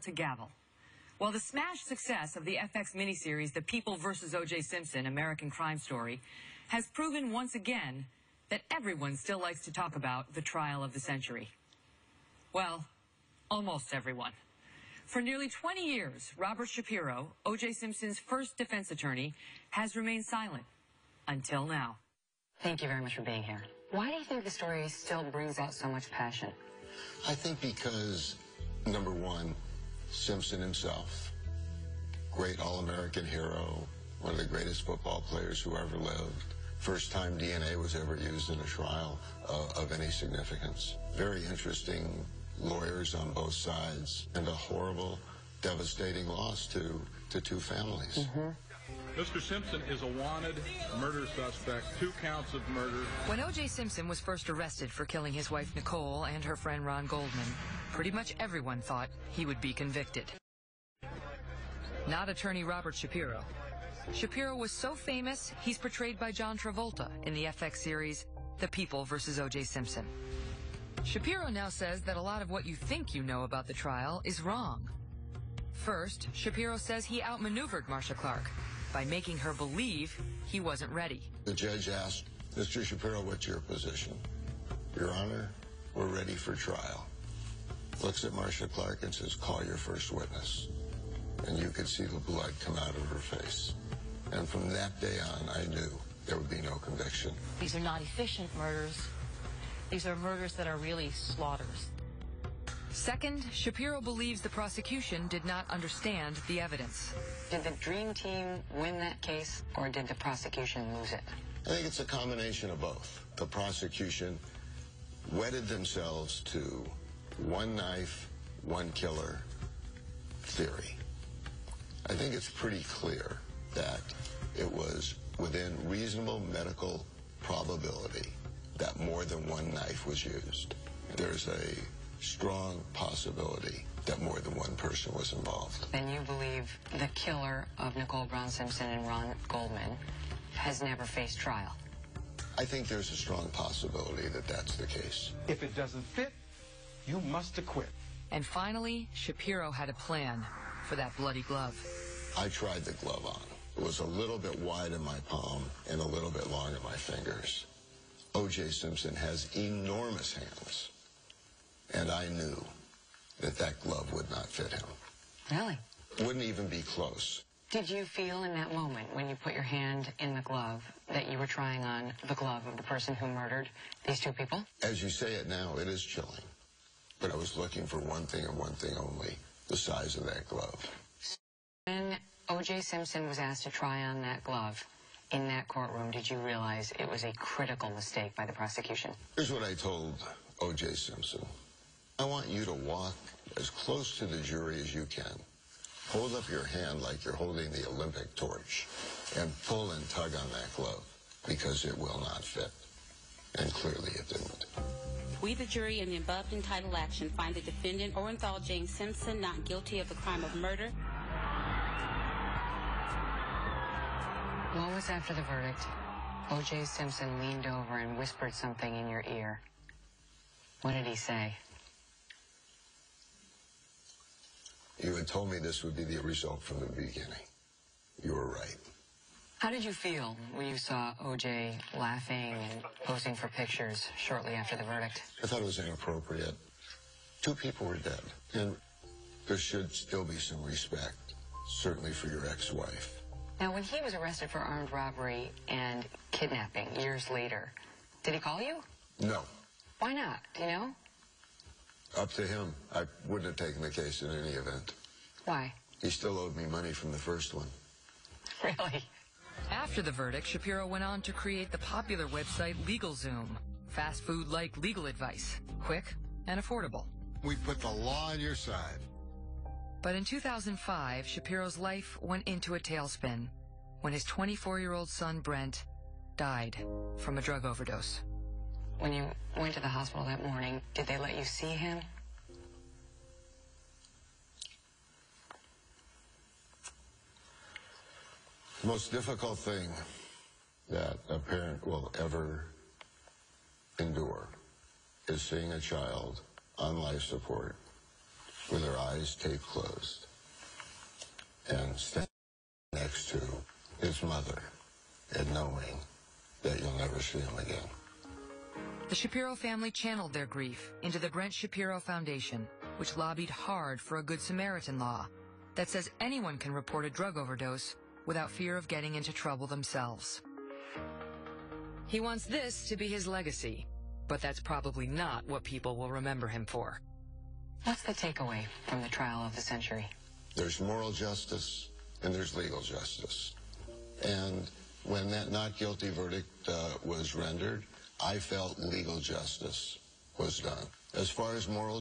to gavel. While the smash success of the FX miniseries The People vs. O.J. Simpson, American Crime Story, has proven once again that everyone still likes to talk about the trial of the century. Well, almost everyone. For nearly 20 years, Robert Shapiro, O.J. Simpson's first defense attorney, has remained silent until now. Thank you very much for being here. Why do you think the story still brings out so much passion? I think because, number one, Simpson himself, great All-American hero, one of the greatest football players who ever lived. First time DNA was ever used in a trial uh, of any significance. Very interesting lawyers on both sides, and a horrible, devastating loss to, to two families. Mm -hmm. Mr. Simpson is a wanted murder suspect, two counts of murder. When O.J. Simpson was first arrested for killing his wife Nicole and her friend Ron Goldman, pretty much everyone thought he would be convicted. Not attorney Robert Shapiro. Shapiro was so famous, he's portrayed by John Travolta in the FX series The People vs. O.J. Simpson. Shapiro now says that a lot of what you think you know about the trial is wrong. First, Shapiro says he outmaneuvered Marcia Clark by making her believe he wasn't ready. The judge asked, Mr. Shapiro, what's your position? Your Honor, we're ready for trial. Looks at Marcia Clark and says, call your first witness. And you could see the blood come out of her face. And from that day on, I knew there would be no conviction. These are not efficient murders. These are murders that are really slaughters. Second, Shapiro believes the prosecution did not understand the evidence. Did the Dream Team win that case, or did the prosecution lose it? I think it's a combination of both. The prosecution wedded themselves to one knife, one killer theory. I think it's pretty clear that it was within reasonable medical probability that more than one knife was used. There's a strong possibility that more than one person was involved. And you believe the killer of Nicole Brown Simpson and Ron Goldman has never faced trial? I think there's a strong possibility that that's the case. If it doesn't fit, you must acquit. And finally, Shapiro had a plan for that bloody glove. I tried the glove on. It was a little bit wide in my palm and a little bit long in my fingers. O.J. Simpson has enormous hands. And I knew that that glove would not fit him. Really? Wouldn't even be close. Did you feel in that moment when you put your hand in the glove that you were trying on the glove of the person who murdered these two people? As you say it now, it is chilling. But I was looking for one thing and one thing only, the size of that glove. When O.J. Simpson was asked to try on that glove, in that courtroom, did you realize it was a critical mistake by the prosecution? Here's what I told O.J. Simpson. I want you to walk as close to the jury as you can. Hold up your hand like you're holding the Olympic torch and pull and tug on that glove because it will not fit. And clearly it didn't. We, the jury, in the above entitled action, find the defendant, Orenthal James Simpson, not guilty of the crime of murder. Moments after the verdict, O.J. Simpson leaned over and whispered something in your ear. What did he say? You had told me this would be the result from the beginning. You were right. How did you feel when you saw O.J. laughing and posing for pictures shortly after the verdict? I thought it was inappropriate. Two people were dead, and there should still be some respect, certainly for your ex-wife. Now, when he was arrested for armed robbery and kidnapping years later, did he call you? No. Why not? Do you know? Up to him. I wouldn't have taken the case in any event. Why? He still owed me money from the first one. Really? After the verdict, Shapiro went on to create the popular website LegalZoom. Fast food-like legal advice. Quick and affordable. We put the law on your side. But in 2005, Shapiro's life went into a tailspin when his 24-year-old son, Brent, died from a drug overdose. When you went to the hospital that morning, did they let you see him? The most difficult thing that a parent will ever endure is seeing a child on life support with their eyes taped closed and standing next to his mother and knowing that you'll never see him again. The Shapiro family channeled their grief into the Brent Shapiro Foundation, which lobbied hard for a Good Samaritan law that says anyone can report a drug overdose without fear of getting into trouble themselves. He wants this to be his legacy, but that's probably not what people will remember him for. What's the takeaway from the trial of the century? There's moral justice and there's legal justice. And when that not guilty verdict uh, was rendered, I felt legal justice was done. As far as moral